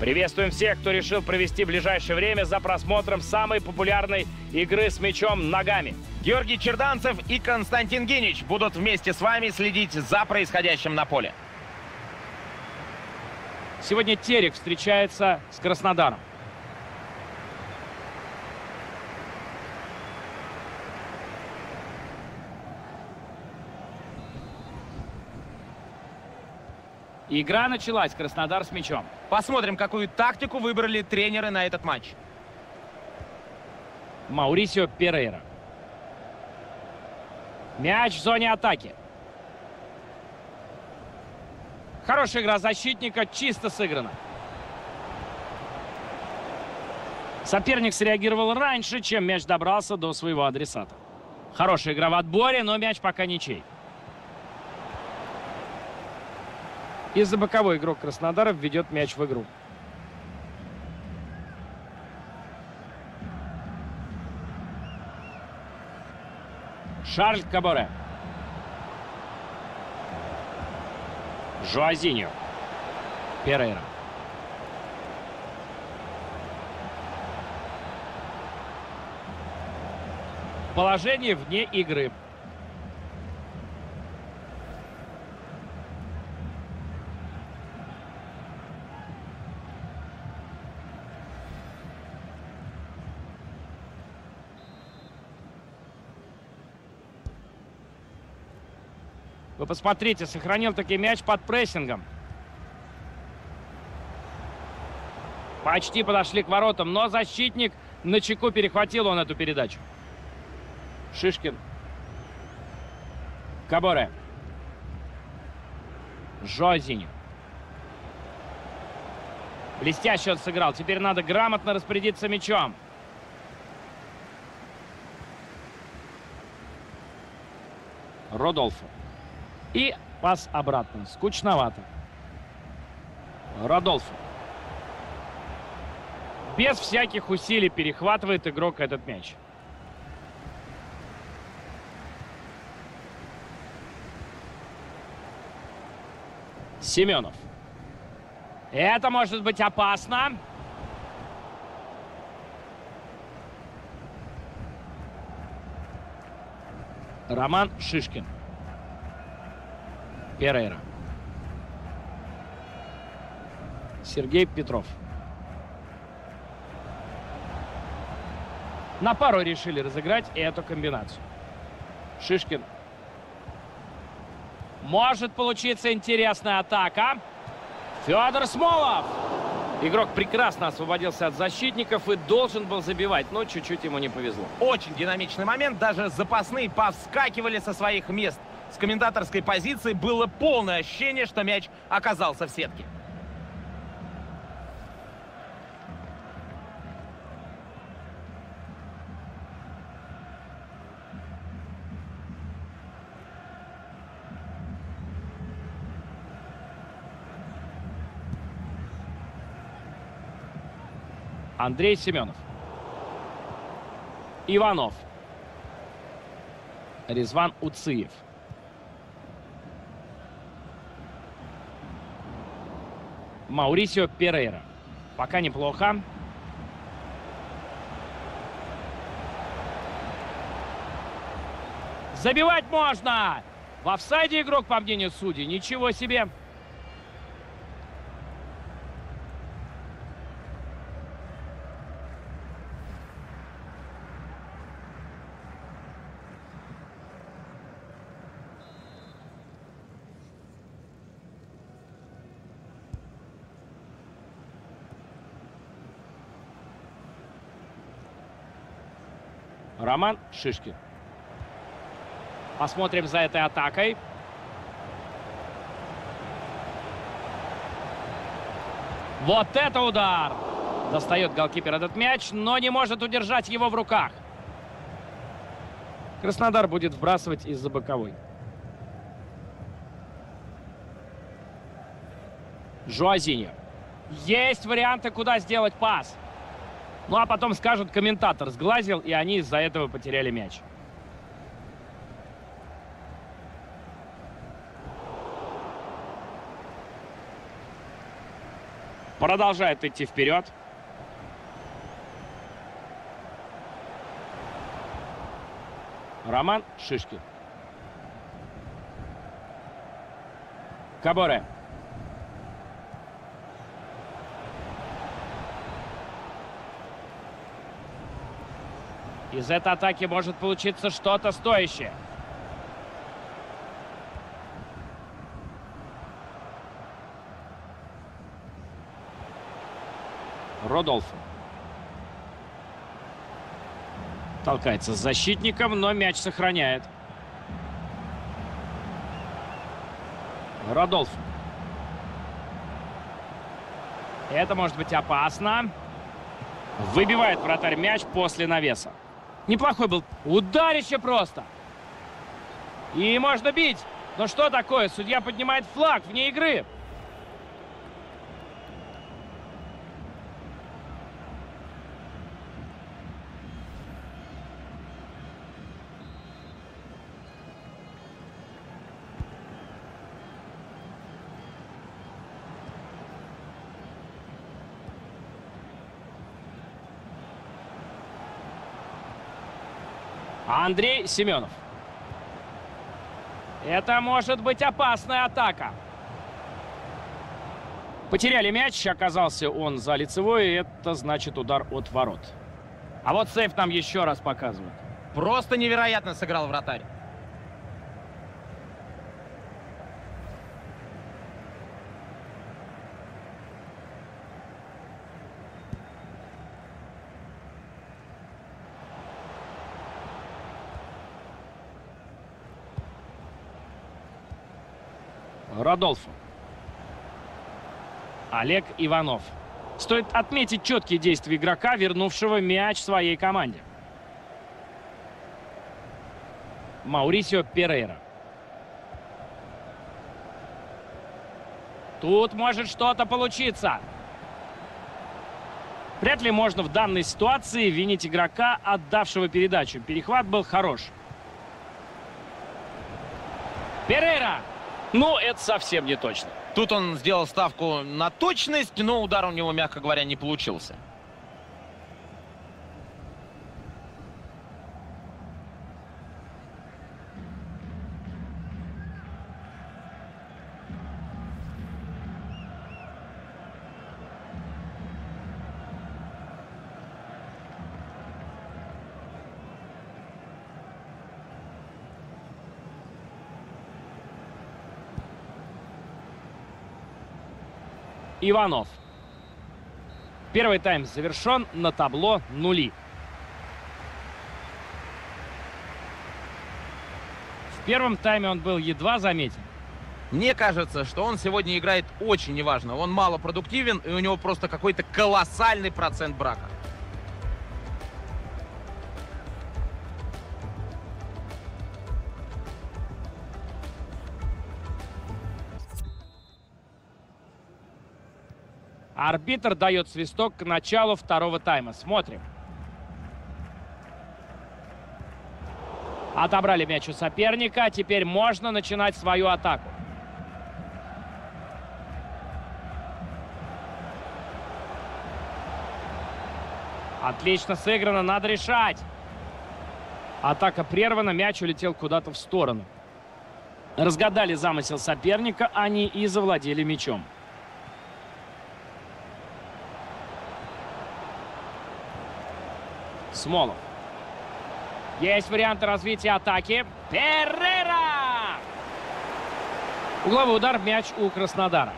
Приветствуем всех, кто решил провести ближайшее время за просмотром самой популярной игры с мячом ногами. Георгий Черданцев и Константин Гинич будут вместе с вами следить за происходящим на поле. Сегодня Терек встречается с Краснодаром. Игра началась. Краснодар с мячом. Посмотрим, какую тактику выбрали тренеры на этот матч. Маурисио Перейра. Мяч в зоне атаки. Хорошая игра защитника, чисто сыграна. Соперник среагировал раньше, чем мяч добрался до своего адресата. Хорошая игра в отборе, но мяч пока ничей. Из-за боковой игрок Краснодара введет мяч в игру. Шарль Каборе. Жуазиньо. Перейра. Положение вне игры. Вы посмотрите, сохранил таки мяч под прессингом. Почти подошли к воротам, но защитник на чеку перехватил он эту передачу. Шишкин. Каборе. Жозинь. Блестяще он сыграл. Теперь надо грамотно распорядиться мячом. Родолфо. И пас обратно. Скучновато. Родолфо. Без всяких усилий перехватывает игрок этот мяч. Семенов. Это может быть опасно. Роман Шишкин. Перейра. Сергей Петров. На пару решили разыграть эту комбинацию. Шишкин. Может получиться интересная атака. Федор Смолов. Игрок прекрасно освободился от защитников и должен был забивать, но чуть-чуть ему не повезло. Очень динамичный момент. Даже запасные повскакивали со своих мест. С комментаторской позиции было полное ощущение, что мяч оказался в сетке. Андрей Семенов. Иванов. Резван Уциев. Маурисио Перейра. Пока неплохо. Забивать можно! В офсайде игрок, по мнению судей. Ничего себе! Роман Шишкин. Посмотрим за этой атакой. Вот это удар! Достает голкипер этот мяч, но не может удержать его в руках. Краснодар будет вбрасывать из-за боковой. Жуазиньо. Есть варианты, куда сделать пас. Ну а потом скажут, комментатор сглазил, и они из-за этого потеряли мяч. Продолжает идти вперед. Роман Шишкин. Каборе. Из этой атаки может получиться что-то стоящее. Родолфо. Толкается с защитником, но мяч сохраняет. Родолфо. Это может быть опасно. Выбивает вратарь мяч после навеса. Неплохой был ударище просто. И можно бить. Но что такое? Судья поднимает флаг вне игры. Андрей Семенов. Это может быть опасная атака. Потеряли мяч, оказался он за лицевой, и это значит удар от ворот. А вот сейф нам еще раз показывают. Просто невероятно сыграл вратарь. Родолфо. Олег Иванов. Стоит отметить четкие действия игрока, вернувшего мяч своей команде. Маурисио Перейра. Тут может что-то получиться. Вряд ли можно в данной ситуации винить игрока, отдавшего передачу. Перехват был хорош. Перейра! Ну, это совсем не точно. Тут он сделал ставку на точность, но удар у него, мягко говоря, не получился. Иванов. Первый тайм завершен на табло нули. В первом тайме он был едва заметен. Мне кажется, что он сегодня играет очень неважно. Он мало продуктивен, и у него просто какой-то колоссальный процент брака. Арбитр дает свисток к началу второго тайма. Смотрим. Отобрали мяч у соперника. Теперь можно начинать свою атаку. Отлично сыграно, надо решать. Атака прервана, мяч улетел куда-то в сторону. Разгадали замысел соперника, они и завладели мячом. Смолов. Есть варианты развития атаки. Перрера! Угловой удар, мяч у Краснодара.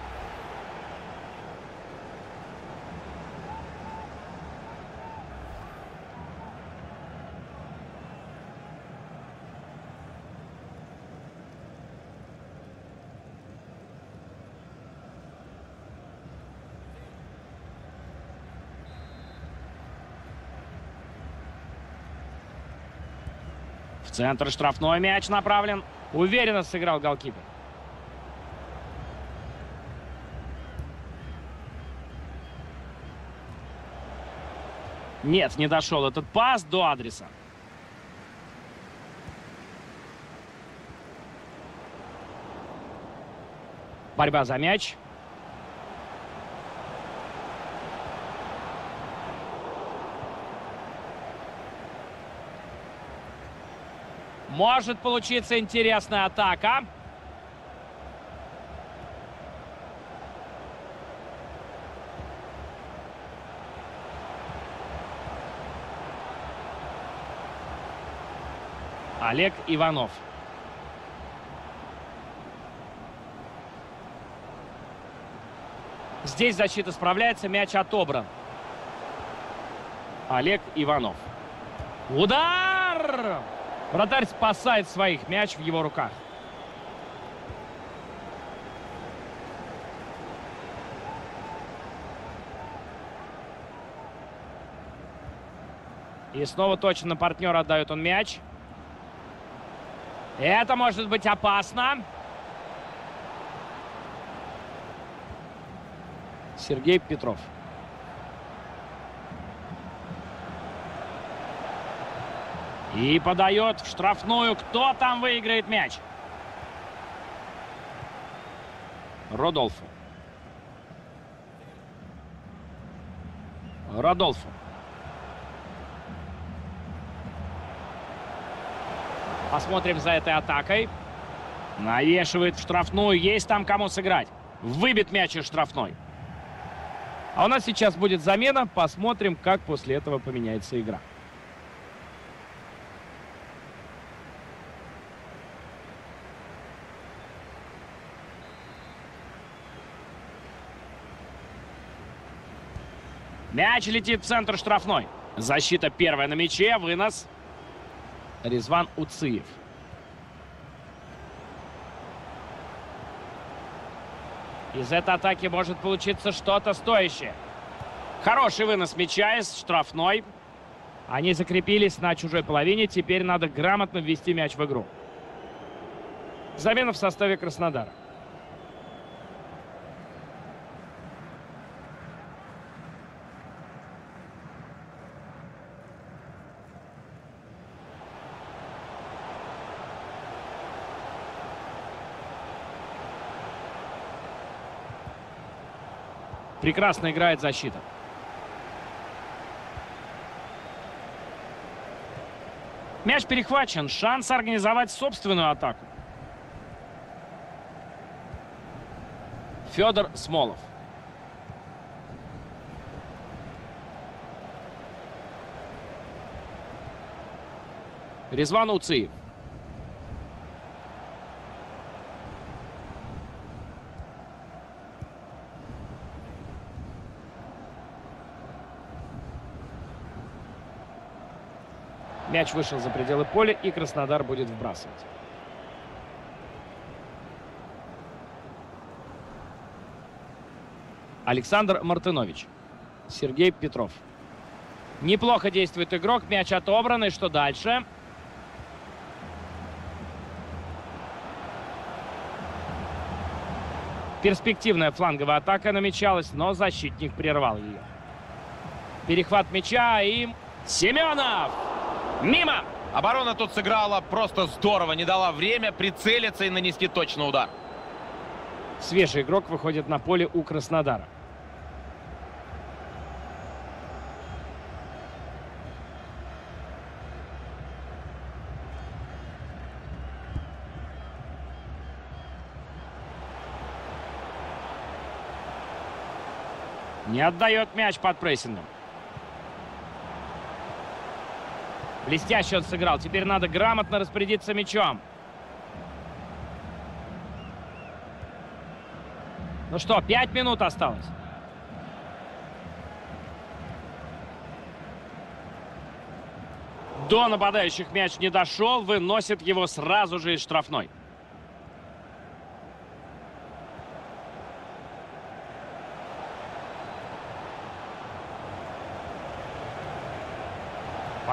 Центр штрафной мяч направлен. Уверенно сыграл голкипер. Нет, не дошел этот пас до адреса. Борьба за мяч. Может получиться интересная атака. Олег Иванов. Здесь защита справляется, мяч отобран. Олег Иванов. Удар! Вратарь спасает своих, мяч в его руках. И снова точно партнер отдает он мяч. Это может быть опасно. Сергей Петров. И подает в штрафную. Кто там выиграет мяч? Родолфо. Родолфо. Посмотрим за этой атакой. Навешивает в штрафную. Есть там кому сыграть. Выбит мяч из штрафной. А у нас сейчас будет замена. Посмотрим, как после этого поменяется игра. Мяч летит в центр штрафной. Защита первая на мяче. Вынос. Резван Уциев. Из этой атаки может получиться что-то стоящее. Хороший вынос мяча из штрафной. Они закрепились на чужой половине. Теперь надо грамотно ввести мяч в игру. Замена в составе Краснодара. Прекрасно играет защита. Мяч перехвачен. Шанс организовать собственную атаку. Федор Смолов. Резван Уциев. Мяч вышел за пределы поля, и Краснодар будет вбрасывать. Александр Мартынович. Сергей Петров. Неплохо действует игрок. Мяч отобран. Что дальше? Перспективная фланговая атака намечалась, но защитник прервал ее. Перехват мяча и... Семенов! Мимо! Оборона тут сыграла просто здорово, не дала время прицелиться и нанести точный удар. Свежий игрок выходит на поле у Краснодара. Не отдает мяч под прессингом. Блестяще он сыграл. Теперь надо грамотно распорядиться мячом. Ну что, пять минут осталось. До нападающих мяч не дошел, выносит его сразу же из штрафной.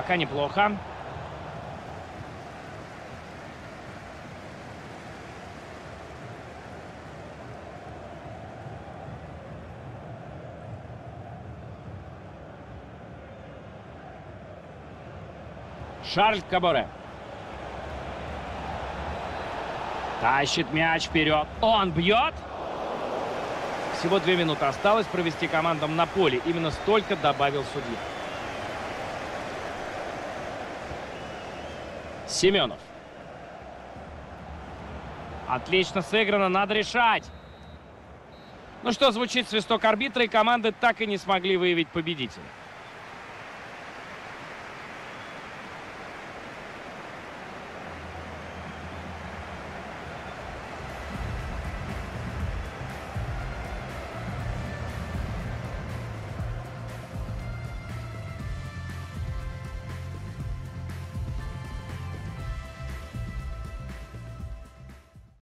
Пока неплохо. Шарль Каборе. Тащит мяч вперед. Он бьет. Всего две минуты осталось провести командам на поле. Именно столько добавил судья. Семенов. Отлично сыграно, надо решать. Ну что, звучит свисток арбитра, и команды так и не смогли выявить победителя.